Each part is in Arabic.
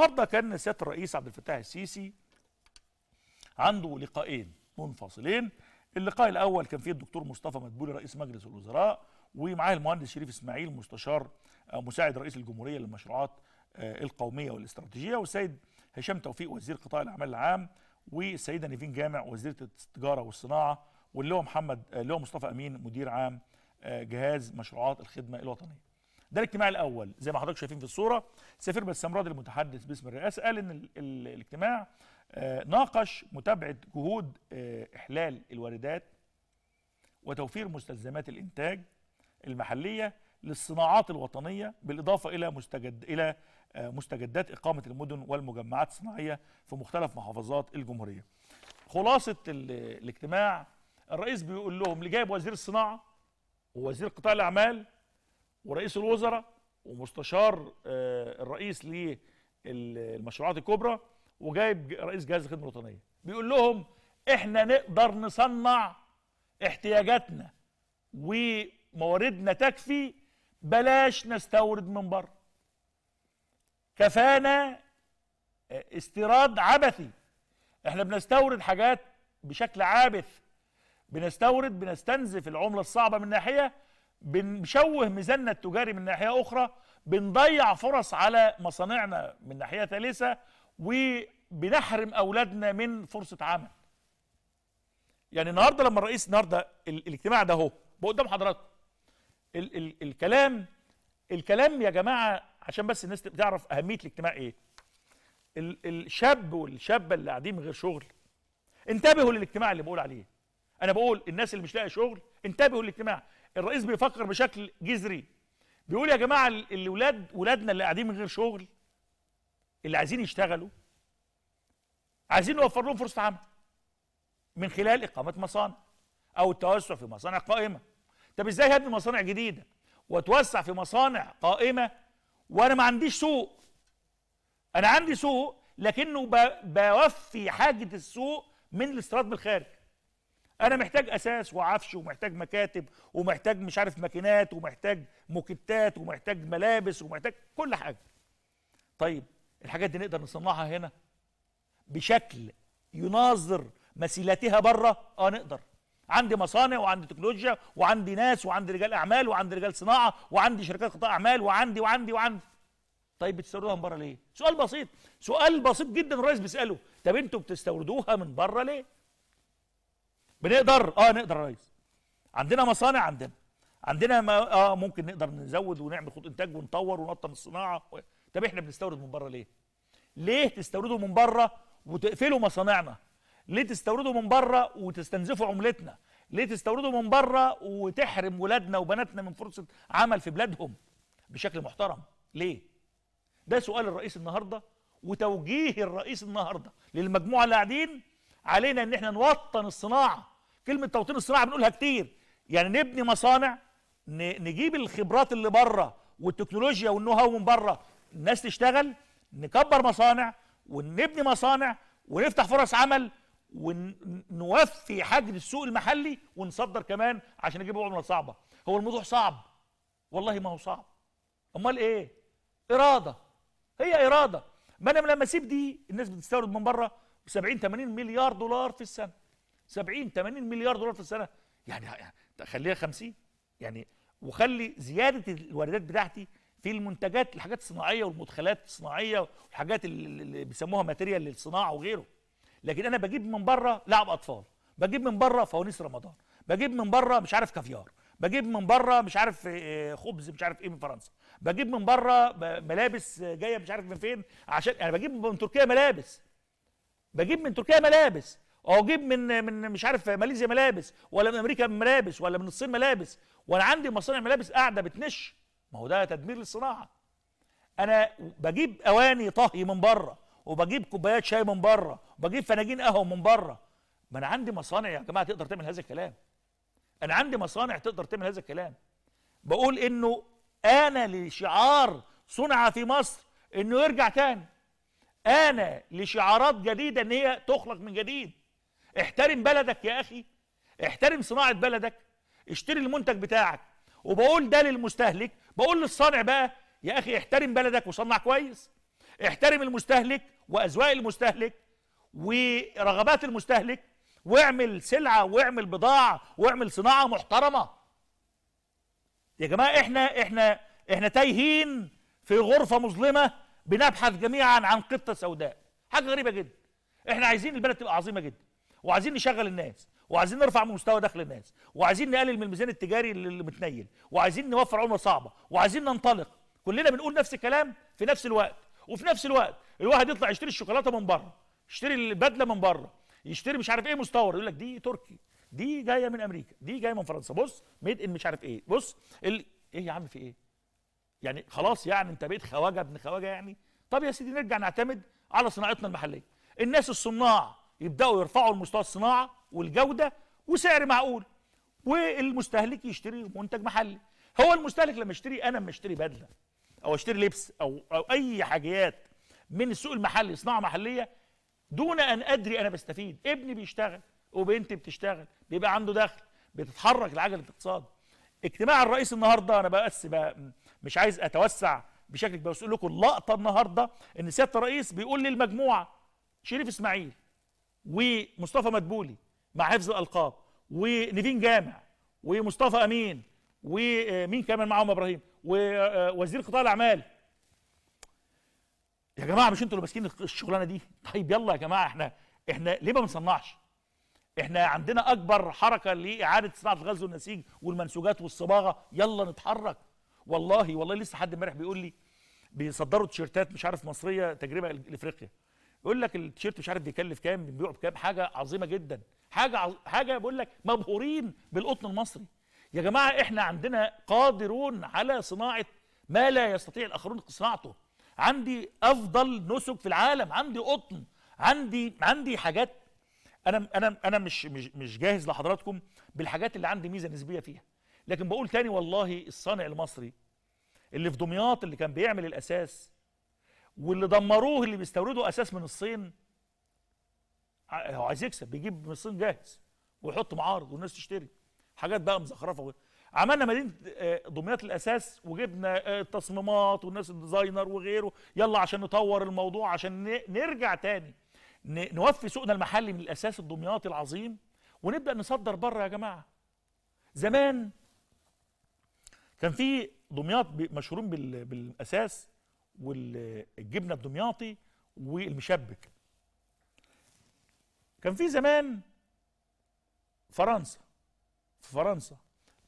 النهارده كان سياده الرئيس عبد الفتاح السيسي عنده لقاءين منفصلين. اللقاء الأول كان فيه الدكتور مصطفى مدبولي رئيس مجلس الوزراء ومعاه المهندس شريف إسماعيل مستشار آه، مساعد رئيس الجمهورية للمشروعات آه، القومية والاستراتيجية والسيد هشام توفيق وزير قطاع الأعمال العام والسيده نيفين جامع وزيرة التجارة والصناعة واللي هو محمد آه، اللي هو مصطفى أمين مدير عام جهاز مشروعات الخدمة الوطنية. ده الاجتماع الأول زي ما حضرتك شايفين في الصورة سفير بسام المتحدث باسم الرئاسة قال إن ال ال الاجتماع آه، ناقش متابعة جهود آه، إحلال الواردات وتوفير مستلزمات الإنتاج المحلية للصناعات الوطنية بالإضافة إلى مستجد إلى آه، مستجدات إقامة المدن والمجمعات الصناعية في مختلف محافظات الجمهورية. خلاصة ال- الاجتماع الرئيس بيقول لهم اللي جايب وزير الصناعة ووزير قطاع الأعمال ورئيس الوزراء ومستشار آه، الرئيس للمشروعات الكبرى وجايب رئيس جهاز الخدمة الوطنية. بيقول لهم إحنا نقدر نصنع احتياجاتنا ومواردنا تكفي بلاش نستورد من بره. كفانا آه، استيراد عبثي. إحنا بنستورد حاجات بشكل عابث. بنستورد بنستنزف العملة الصعبة من ناحية بنشوه ميزاننا التجاري من ناحية أخرى بنضيع فرص على مصانعنا من ناحية ثالثة وبنحرم أولادنا من فرصة عمل. يعني النهارده لما الرئيس النهارده ال- الاجتماع ده أهو قدام حضراتكم ال ال الكلام الكلام يا جماعة عشان بس الناس تعرف أهمية الاجتماع إيه؟ ال الشاب والشابة اللي قاعدين من غير شغل انتبهوا للاجتماع اللي بقول عليه. أنا بقول الناس اللي مش لاقي شغل انتبهوا للاجتماع. الرئيس بيفكر بشكل جذري. بيقول يا جماعة ال- الاولاد ولادنا اللي قاعدين من غير شغل اللي عايزين يشتغلوا عايزين نوفر لهم فرصة عمل من خلال إقامة مصانع أو التوسع في مصانع قائمة. طب إزاي هبني مصانع جديدة؟ وأتوسع في مصانع قائمة وأنا ما عنديش سوق. أنا عندي سوق لكنه بوفي حاجة السوق من الاستيراد من الخارج أنا محتاج أساس وعفش ومحتاج مكاتب ومحتاج مش عارف ماكينات ومحتاج موكيتات ومحتاج ملابس ومحتاج كل حاجة. طيب الحاجات دي نقدر نصنعها هنا؟ بشكل يناظر مثيلاتها بره؟ آه نقدر. عندي مصانع وعندي تكنولوجيا وعندي ناس وعندي رجال أعمال وعندي رجال صناعة وعندي شركات قطاع أعمال وعندي وعندي وعندي. طيب بتستوردوها من بره ليه؟ سؤال بسيط. سؤال بسيط جدا الرئيس بيسأله طب أنتوا بتستوردوها من بره ليه؟ بنقدر آه نقدر يا ريس. عندنا مصانع عندنا. عندنا ما آه ممكن نقدر نزود ونعمل خطوط إنتاج ونطور ونقطن الصناعة. و... طب إحنا بنستورد من بره ليه؟ ليه تستوردوا من بره وتقفلوا مصانعنا؟ ليه تستوردوا من بره وتستنزفوا عملتنا؟ ليه تستوردوا من بره وتحرم ولادنا وبناتنا من فرصة عمل في بلادهم بشكل محترم؟ ليه؟ ده سؤال الرئيس النهارده وتوجيه الرئيس النهارده للمجموعة اللي قاعدين علينا إن إحنا نوطن الصناعة. كلمة توطين الصناعة بنقولها كتير. يعني نبني مصانع نجيب الخبرات اللي بره والتكنولوجيا والنو هاو من بره. الناس تشتغل نكبر مصانع ونبني مصانع ونفتح فرص عمل ونوفي حاجة السوق المحلي ونصدر كمان عشان نجيب عملة صعبة. هو الموضوع صعب. والله ما هو صعب. أمال إيه؟ إرادة. هي إرادة. ما أنا لما أسيب دي الناس بتستورد من بره ب 70 80 مليار دولار في السنة. 70 80 مليار دولار في السنة. يعني يعني خليها 50 يعني وخلي زيادة الواردات بتاعتي في المنتجات الحاجات الصناعية والمدخلات الصناعية والحاجات اللي بيسموها ماتيريال للصناعة وغيره. لكن أنا بجيب من بره لعب أطفال. بجيب من بره فوانيس رمضان. بجيب من بره مش عارف كافيار. بجيب من بره مش عارف آه، خبز مش عارف إيه من فرنسا. بجيب من بره ملابس آه، جاية مش عارف من فين. عشان أنا بجيب من تركيا ملابس. بجيب من تركيا ملابس. أجيب من من مش عارف ماليزيا ملابس ولا من أمريكا ملابس ولا من الصين ملابس وأنا عندي مصانع ملابس قاعدة بتنش. ما هو ده تدمير للصناعة. أنا بجيب أواني طهي من بره وبجيب كوبايات شاي من بره وبجيب فناجين قهوة من بره. ما أنا عندي مصانع يا جماعة تقدر تعمل هذا الكلام. أنا عندي مصانع تقدر تعمل هذا الكلام. بقول إنه أنا لشعار صنع في مصر إنه يرجع تاني. أنا لشعارات جديدة إن هي تخلق من جديد. احترم بلدك يا أخي احترم صناعة بلدك اشتري المنتج بتاعك. وبقول ده للمستهلك بقول للصانع بقى يا أخي احترم بلدك وصنع كويس. احترم المستهلك وأذواق المستهلك ورغبات المستهلك واعمل سلعة واعمل بضاعة واعمل صناعة محترمة. يا جماعة إحنا إحنا إحنا تايهين في غرفة مظلمة بنبحث جميعا عن قطة سوداء. حاجة غريبة جدا. إحنا عايزين البلد تبقى عظيمة جدا. وعايزين نشغل الناس وعايزين نرفع من مستوى دخل الناس وعايزين نقلل من الميزان التجاري اللي متنيل وعايزين نوفر عملة صعبة وعايزين ننطلق. كلنا بنقول نفس الكلام في نفس الوقت. وفي نفس الوقت الواحد يطلع يشتري الشوكولاتة من بره يشتري البدلة من بره يشتري مش عارف إيه مستورد يقول لك دي تركي دي جاية من أمريكا دي جاية من فرنسا. بص ميد ان مش عارف إيه. بص ال... إيه يا عم في إيه؟ يعني خلاص يعني انت بقيت خواجة ابن خواجة يعني؟ طب يا سيدي نرجع نعتمد على صناعتنا المحلية. الناس الصناع يبداوا يرفعوا المستوى الصناعة والجودة وسعر معقول. والمستهلك يشتري منتج محلي. هو المستهلك لما يشتري أنا لما أشتري بدلة أو أشتري لبس أو أو أي حاجات من السوق المحلي صناعة محلية دون أن أدري أنا بستفيد. ابني بيشتغل وبنتي بتشتغل بيبقى عنده دخل بتتحرك العجله الاقتصاد. اجتماع الرئيس النهارده أنا بس مش عايز أتوسع بشكل بس أقول لكم اللقطه النهارده إن سيادة الرئيس بيقول للمجموعة شريف إسماعيل ومصطفى مدبولي مع حفظ الألقاب ونيفين جامع ومصطفى أمين ومين كمان معاهم؟ إبراهيم ووزير قطاع الأعمال. يا جماعة مش أنتوا اللي ماسكين الشغلانة دي؟ طيب يلا يا جماعة إحنا إحنا ليه ما بنصنعش؟ إحنا عندنا أكبر حركة لإعادة صناعة الغاز والنسيج والمنسوجات والصباغة. يلا نتحرك. والله والله لسه حد امبارح بيقول لي بيصدروا تيشيرتات مش عارف مصرية تجربة لإفريقيا. يقول لك التيشيرت مش عارف بيكلف كام بيبيعوا بكام؟ حاجة عظيمة جدا. حاجة عظ... حاجة بقول لك مبهورين بالقطن المصري. يا جماعة إحنا عندنا قادرون على صناعة ما لا يستطيع الآخرون صناعته. عندي أفضل نسك في العالم عندي قطن عندي عندي حاجات. أنا أنا أنا مش مش مش جاهز لحضراتكم بالحاجات اللي عندي ميزة نسبية فيها. لكن بقول تاني والله الصانع المصري اللي في دمياط اللي كان بيعمل الأثاث واللي دمروه اللي بيستوردوا أثاث من الصين هو عايز يكسب بيجيب من الصين جاهز ويحط معارض والناس تشتري. حاجات بقى مزخرفة عملنا مدينة دمياط الأثاث وجبنا التصميمات والناس ال designer وغيره يلا عشان نطور الموضوع عشان نرجع تاني نوفي سوقنا المحلي من الأثاث الدمياطي العظيم ونبدأ نصدر بره يا جماعة. زمان كان في دمياط مشهورين بالأساس والجبنة الدمياطي والمشبك. كان في زمان فرنسا في فرنسا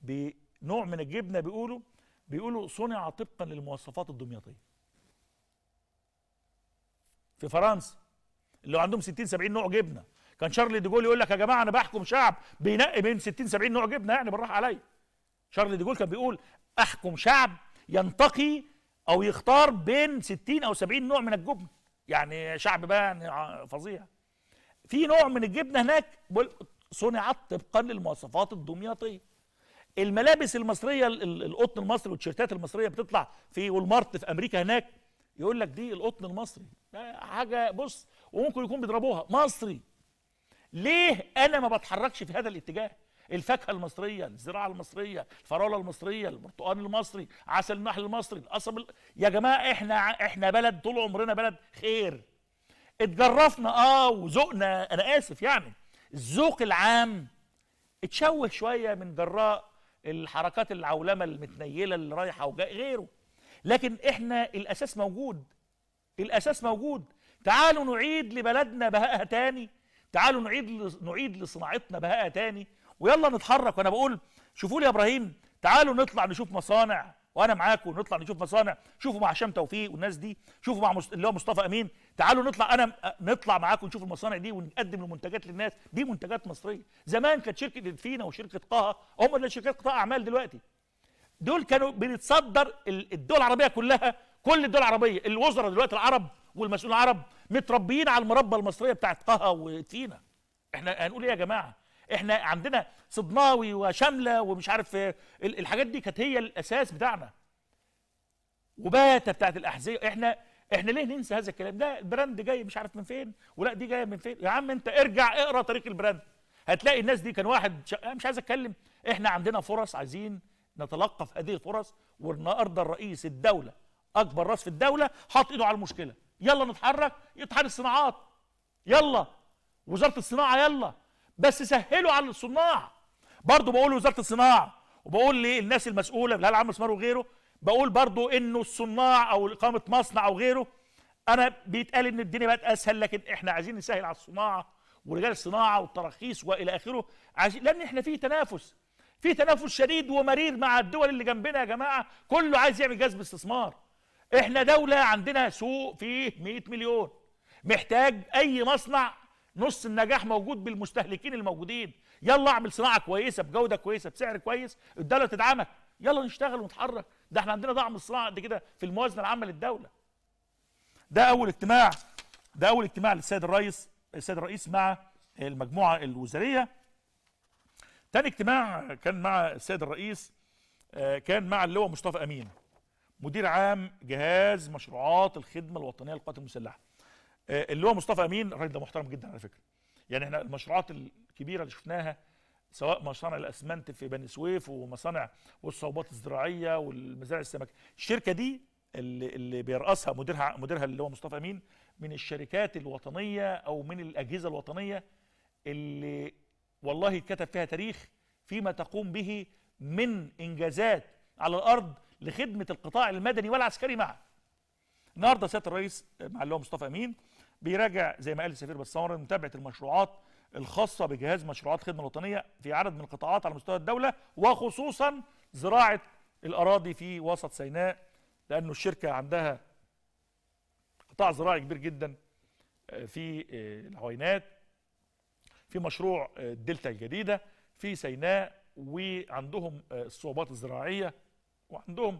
بنوع من الجبنة بيقولوا بيقولوا صنع طبقا للمواصفات الدمياطية. في فرنسا اللي عندهم 60 70 نوع جبنة. كان شارل ديجول يقول لك يا جماعة أنا بحكم شعب بينقي بين 60 70 نوع جبنة يعني بالراحة عليا. شارل ديجول كان بيقول أحكم شعب ينتقي أو يختار بين 60 أو 70 نوع من الجبن. يعني شعب بقى فظيع. في نوع من الجبنه هناك صنعت طبقا للمواصفات الدمياطية. الملابس المصرية القطن المصري والتيشيرتات المصرية بتطلع في والمارت في أمريكا هناك يقول لك دي القطن المصري. حاجة بص وممكن يكون بيضربوها. مصري. ليه أنا ما بتحركش في هذا الاتجاه؟ الفاكهة المصرية الزراعة المصرية الفراولة المصرية البرتقال المصري عسل النحل المصري القصب ال... يا جماعة إحنا إحنا بلد طول عمرنا بلد خير. اتجرفنا آه وذوقنا أنا آسف يعني. الذوق العام اتشوه شوية من جراء الحركات العولمة المتنيلة اللي رايحة وجاية غيره. لكن إحنا الأساس موجود الأساس موجود. تعالوا نعيد لبلدنا بهائها تاني. تعالوا نعيد نعيد لصناعتنا بهائها تاني. ويلا نتحرك. وأنا بقول شوفوا لي يا إبراهيم تعالوا نطلع نشوف مصانع وأنا معاكم نطلع نشوف مصانع. شوفوا مع هشام توفيق والناس دي شوفوا مع. اللي هو مصطفى امين. تعالوا نطلع أنا نطلع معاكم نشوف المصانع دي ونقدم المنتجات للناس. دي منتجات مصرية. زمان كانت شركة الفينا وشركة قها هم اللي شركات قطاع أعمال دلوقتي. دول كانوا بنتصدر الدول العربية كلها كل الدول العربية. الوزراء دلوقتي العرب والمسؤولين العرب متربيين على المربى المصرية بتاعت قها وإدفينا. إحنا هنقول إيه يا جماعة؟ إحنا عندنا صيدناوي وشملا ومش عارف الحاجات دي كانت هي الأساس بتاعنا. وباتا بتاعت الأحذية. إحنا إحنا ليه ننسى هذا الكلام؟ ده ال brand جاي مش عارف من فين ولا دي جاية من فين. يا عم انت ارجع اقرأ تاريخ ال brand. هتلاقي الناس دي كان واحد ش... مش عايز أتكلم. إحنا عندنا فرص عايزين نتلقف هذه الفرص. والنهاردة الرئيس الدولة أكبر رأس في الدولة حاط إيده على المشكلة. يلا نتحرك اتحاد الصناعات. يلا. وزارة الصناعة يلا. بس سهلوا على الصناع. برضه بقول وزاره الصناعه وبقول للناس المسؤولة بالهيئه العامه للاستثمار وغيره بقول برضه إنه الصناع أو إقامة مصنع أو غيره أنا بيتقال إن الدنيا بقت أسهل لكن إحنا عايزين نسهل على الصناعة ورجال الصناعة والتراخيص وإلى آخره. عايزين لأن إحنا في تنافس في تنافس شديد ومرير مع الدول اللي جنبنا يا جماعة. كله عايز يعمل جذب استثمار. إحنا دولة عندنا سوق فيه 100 مليون. محتاج أي مصنع نص النجاح موجود بالمستهلكين الموجودين. يلا اعمل صناعة كويسة بجودة كويسة بسعر كويس الدولة تدعمك. يلا نشتغل ونتحرك. ده إحنا عندنا دعم الصناعة قد كده في الموازنة العامة للدولة. ده أول اجتماع ده أول اجتماع للسيد الرئيس السيد الرئيس مع المجموعة الوزارية. تاني اجتماع كان مع السيد الرئيس آه، كان مع اللواء مصطفى أمين مدير عام جهاز مشروعات الخدمة الوطنية للقوات المسلحة. آه، اللواء مصطفى أمين الراجل ده محترم جدا على فكرة يعني إحنا المشروعات الكبيرة اللي شفناها سواء مصانع الأسمنت في بني سويف ومصانع والصوبات الزراعية والمزارع السمك الشركة دي اللي, اللي بيرأسها مديرها مديرها اللي هو مصطفى أمين من الشركات الوطنية أو من الأجهزة الوطنية اللي والله اتكتب فيها تاريخ فيما تقوم به من إنجازات على الأرض لخدمة القطاع المدني والعسكري معا. النهارده سيادة الرئيس مع اللي هو مصطفى أمين بيراجع زي ما قال السفير بسامر متابعة المشروعات الخاصة بجهاز مشروعات الخدمه الوطنية في عدد من القطاعات على مستوى الدولة وخصوصا زراعة الأراضي في وسط سيناء لأنه الشركة عندها قطاع زراعي كبير جدا آه، في آه، العوينات في مشروع آه، الدلتا الجديدة في سيناء وعندهم الصوبات الزراعية وعندهم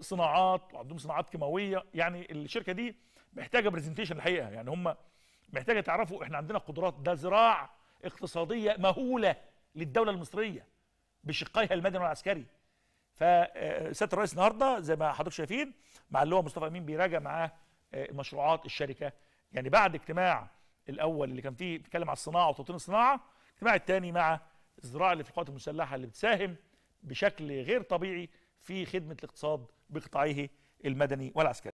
صناعات وعندهم صناعات كيماوية. يعني الشركة دي محتاجة presentation الحقيقة. يعني هم محتاجة تعرفوا إحنا عندنا قدرات. ده زراع اقتصادية مهولة للدولة المصرية بشقيها المدني والعسكري. فسياده الرئيس النهارده زي ما حضرتك شايفين مع اللي هو مصطفى أمين بيراجع معاه آه، مشروعات الشركة. يعني بعد اجتماع الأول اللي كان فيه بيتكلم على الصناعة وتوطين الصناعة الاجتماع الثاني مع الزراعه اللي في القوات المسلحة اللي بتساهم بشكل غير طبيعي في خدمة الاقتصاد بقطاعه المدني والعسكري.